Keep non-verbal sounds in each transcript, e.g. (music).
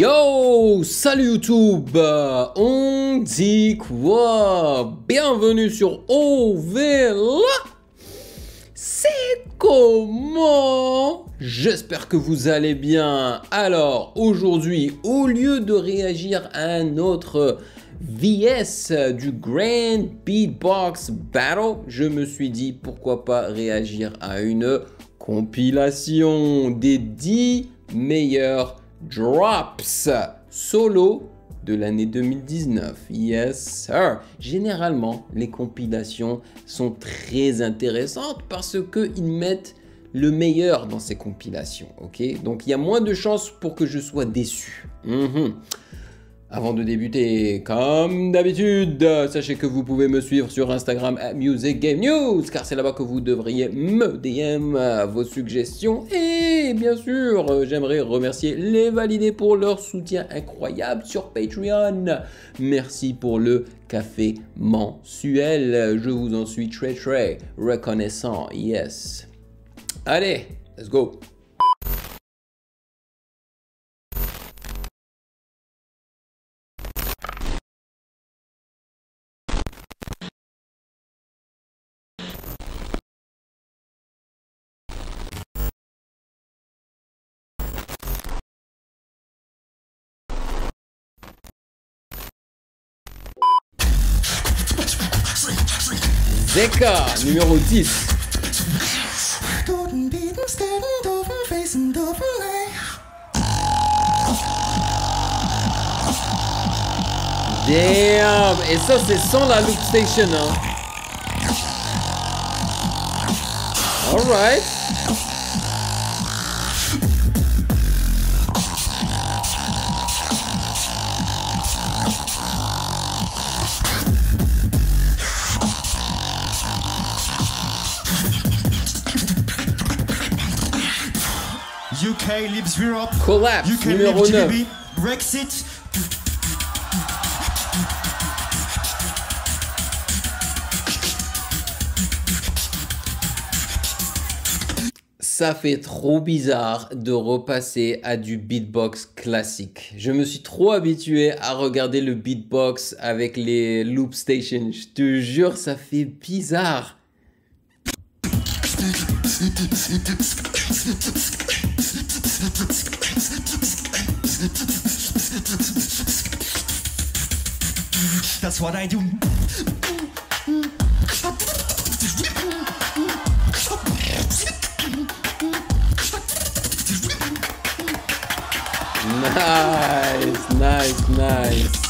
Yo, salut YouTube, on dit quoi? Bienvenue sur OVLA C'est comment? J'espère que vous allez bien. Alors, aujourd'hui, au lieu de réagir à un autre VS du Grand Beatbox Battle, je me suis dit pourquoi pas réagir à une compilation des 10 meilleurs drops solo de l'année 2019. Yes, sir. Généralement, les compilations sont très intéressantes parce qu'ils mettent le meilleur dans ces compilations, Donc, il y a moins de chances pour que je sois déçu. Mhm. Avant de débuter, comme d'habitude, sachez que vous pouvez me suivre sur Instagram à Music Game News, car c'est là-bas que vous devriez me DM vos suggestions. Et bien sûr, j'aimerais remercier les validés pour leur soutien incroyable sur Patreon. Merci pour le café mensuel. Je vous en suis très très reconnaissant. Yes. Allez, let's go. Zeka, numéro 10. Damn! Et ça, c'est sans la loop station, hein. Alright. UK leaves Europe. Collapse, UK numéro leaves 9. GB. Brexit. Ça fait trop bizarre de repasser à du beatbox classique. Je me suis trop habitué à regarder le beatbox avec les loop stations. Je te jure, ça fait bizarre. That's what I do. Nice, nice, nice.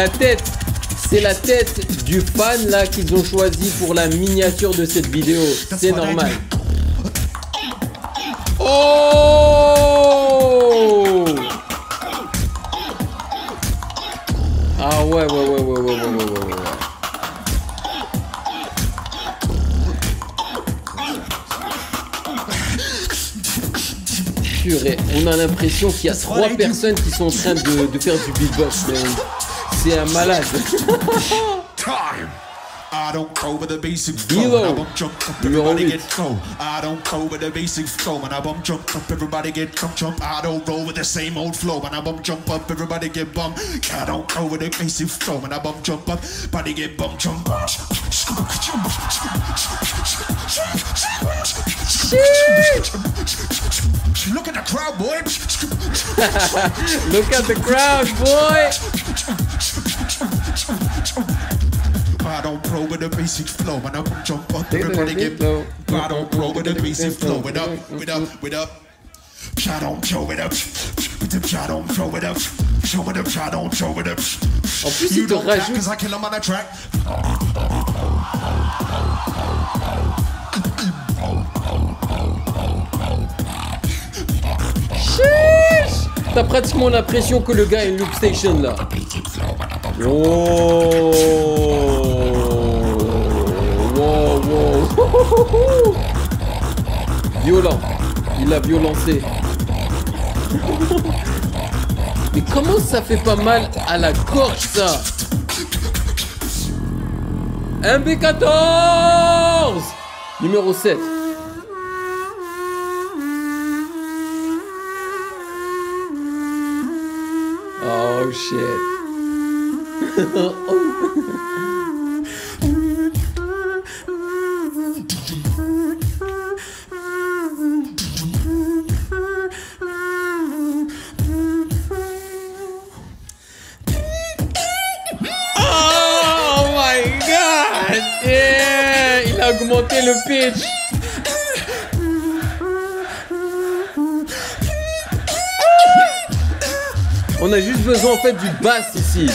La tête, c'est la tête du fan là qu'ils ont choisi pour la miniature de cette vidéo. C'est normal. Oh Ah ouais, ouais, ouais, ouais, ouais, ouais, ouais, ouais, ouais, ouais. Purée, on a l'impression qu'il y a trois personnes qui sont en train de, de faire du beatbox. man. C'est un malade. Time. I don't go with the basic flow. When I bump jump up, everybody get go. I don't go with the basic flow. When I bump jump up, everybody get jump jump. I don't roll with the same old flow. When I bump jump up, everybody get bum. I don't go with the basic flow. When I bump jump up, body get bum jump. Look at the crowd, boy. Look at the crowd, boy. I don't pro with the basic flow. When I jump up, Take the everybody basic get flow. I don't pro with the basic flow. With up, with up, with up. I don't throw it up. With the I don't throw it up. Show it up, I don't throw it up. En plus, il te rajoute. cause I kill 'em on the track. Chiche T'as pratiquement l'impression que le gars est loop station là. Oh. (laughs) Violent. Il l'a violencé. Mais comment ça fait pas mal à la gorge ça MB14 Numéro 7. Oh shit. Oh (laughs) a augmenté le pitch! On a juste besoin en fait du bass ici.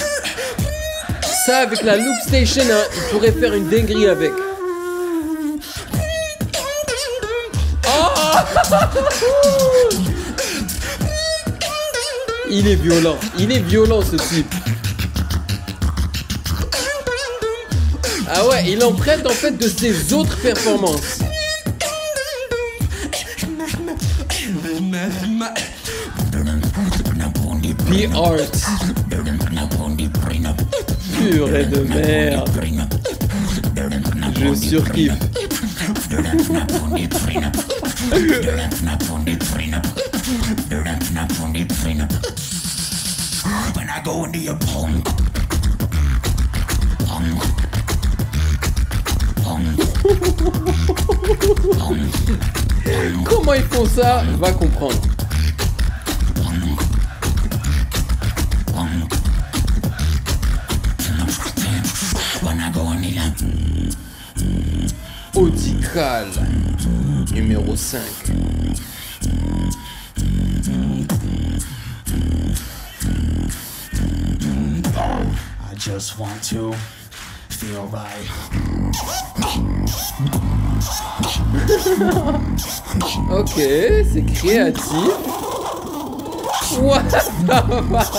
Ça avec la loop station, hein, il pourrait faire une dinguerie avec. Oh il est violent, il est violent ce type. Ah ouais, il en prête en fait de ses autres performances. P-Art. Purée de merde. Je surkiffe. When I go into your Comment ils font ça Va comprendre. Audical. Numéro 5. I just want to feel right. Ok, c'est créatif. What the fuck?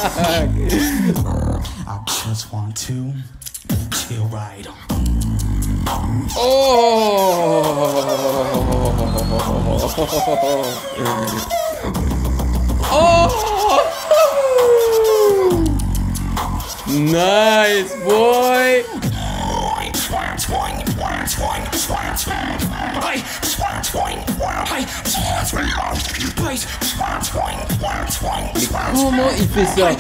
I just want to feel right. Oh! oh! Nice boy Comment il fait ça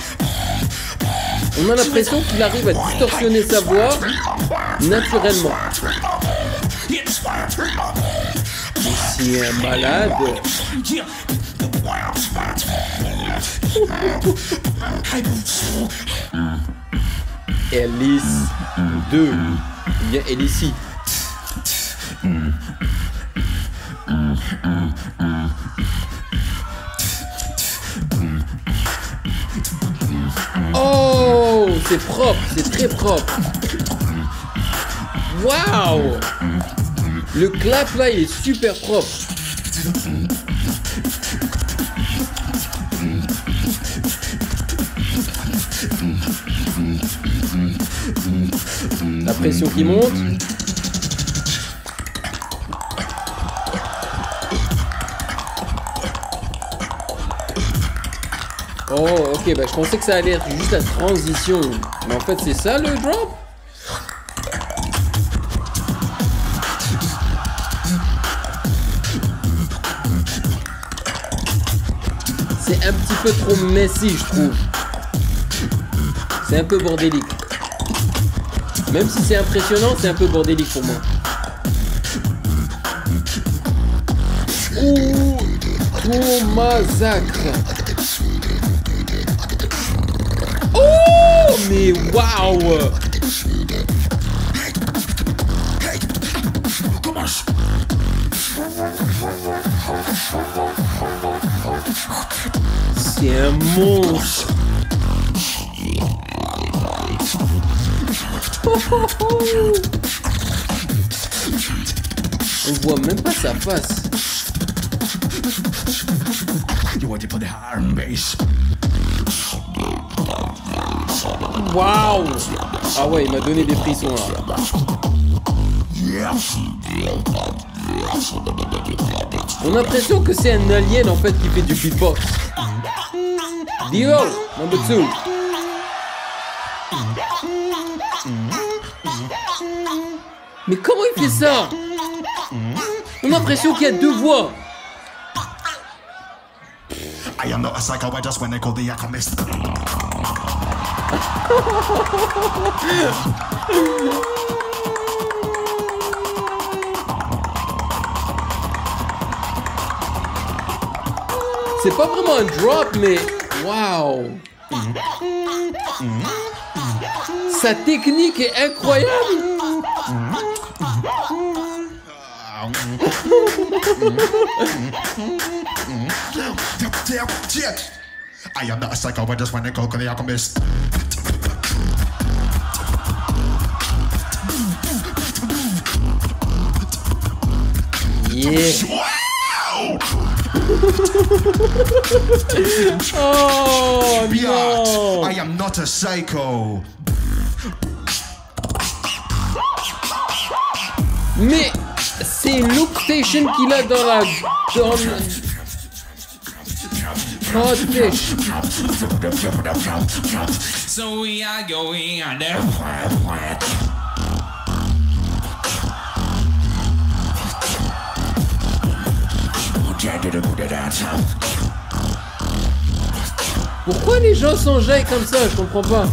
On a l'impression qu'il arrive à distorsionner sa voix naturellement. C'est un malade. Alice 2. Il y a Alice. Oh, c'est propre, c'est très propre. Waouh Le clap là, est super propre. La pression qui monte. Oh, ok, bah je pensais que ça allait être juste la transition. Mais en fait, c'est ça le drop? C'est un petit peu trop messy, je trouve. C'est un peu bordélique. Même si c'est impressionnant, c'est un peu bordélique pour moi. Mais waouh C'est un monstre. On voit même pas sa face. You want to put the higher bass? Waouh Ah ouais, il m'a donné des frissons là. On a l'impression que c'est un alien en fait qui fait du beatbox. Dio, number two. Mais comment il fait ça? On a l'impression qu'il y a deux voix. Psycho. C'est pas vraiment un drop, mais waouh Sa technique est incroyable I am not a psycho, I just when they call the alchemist. Yeah! (laughs) Oh non I am not a psycho. Mais c'est Loop Station qu'il a dans la... Dans. So we are going on. Pourquoi les gens s'enjaillent comme ça? Je comprends pas.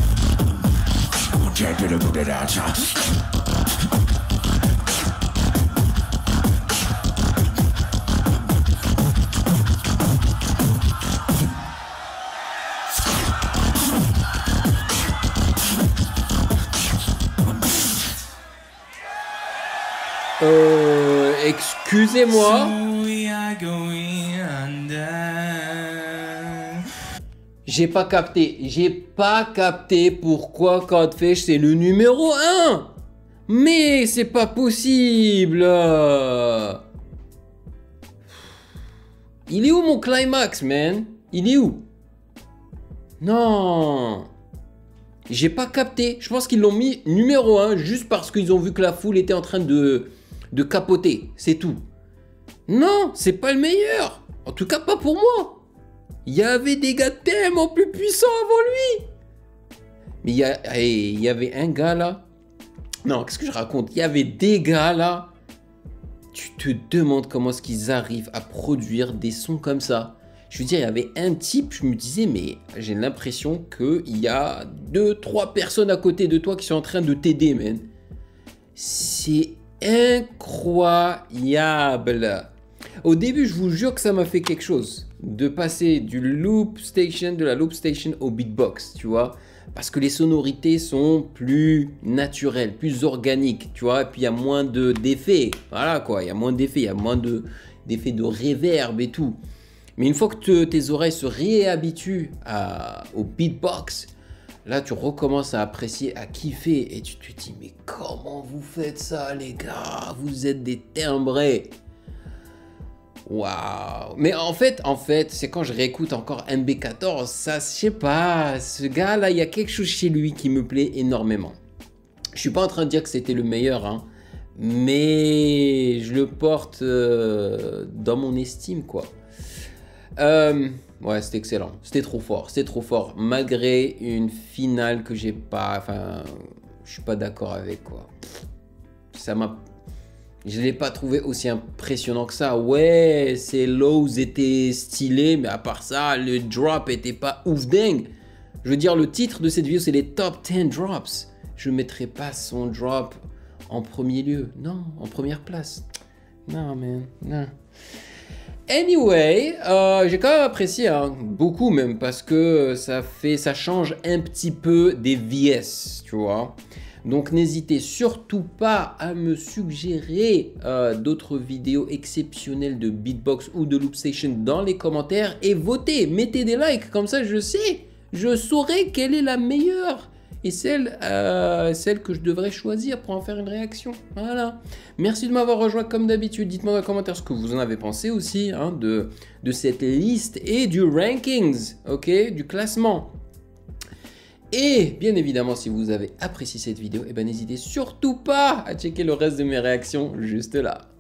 Euh, excusez-moi. J'ai pas capté. J'ai pas capté pourquoi Codfish c'est le numéro 1. Mais c'est pas possible. Il est où mon climax, man? Il est où? Non. J'ai pas capté. Je pense qu'ils l'ont mis numéro 1 juste parce qu'ils ont vu que la foule était en train de, de capoter. C'est tout. Non, c'est pas le meilleur. En tout cas, pas pour moi. Il y avait des gars tellement plus puissants avant lui. Mais il y, avait un gars là. Non, qu'est-ce que je raconte? Il y avait des gars là. Tu te demandes comment est-ce qu'ils arrivent à produire des sons comme ça. Je veux dire, il y avait un type, je me disais, mais j'ai l'impression qu'il y a deux, trois personnes à côté de toi qui sont en train de t'aider, man. C'est incroyable. Au début, je vous jure que ça m'a fait quelque chose de passer du loop station, de la loop station au beatbox, tu vois. Parce que les sonorités sont plus naturelles, plus organiques, tu vois. Et puis il y a moins de d'effets, voilà quoi. Il y a moins d'effets, il y a moins de d'effets de reverb et tout. Mais une fois que te- tes oreilles se réhabituent au beatbox, là tu recommences à apprécier, à kiffer et tu te dis mais comment vous faites ça les gars? Vous êtes des timbrés. Waouh Mais en fait, en fait, c'est quand je réécoute encore MB14, ça, je sais pas, ce gars-là, il y a quelque chose chez lui qui me plaît énormément. Je suis pas en train de dire que c'était le meilleur, hein, mais je le porte euh, dans mon estime, quoi. Euh, ouais, c'était excellent. C'était trop fort. C'était trop fort. Malgré une finale que j'ai pas. Enfin, je suis pas d'accord avec quoi. Ça m'a. Je l'ai pas trouvé aussi impressionnant que ça. Ouais, ces lows étaient stylés, mais à part ça, le drop était pas ouf dingue. Je veux dire, le titre de cette vidéo, c'est les top 10 drops. Je mettrai pas son drop en premier lieu. Non, en première place. Non, man, non. Anyway, euh, j'ai quand même apprécié, hein, beaucoup même, parce que ça fait, ça change un petit peu des VS, tu vois. Donc n'hésitez surtout pas à me suggérer euh, d'autres vidéos exceptionnelles de beatbox ou de loop station dans les commentaires et votez, mettez des likes, comme ça je sais, je saurai quelle est la meilleure et celle, euh, celle que je devrais choisir pour en faire une réaction. Voilà. Merci de m'avoir rejoint comme d'habitude. Dites-moi dans les commentaires ce que vous en avez pensé aussi hein, de, de cette liste et du rankings, ok, du classement. Et bien évidemment, si vous avez apprécié cette vidéo, eh ben, n'hésitez surtout pas à checker le reste de mes réactions juste là.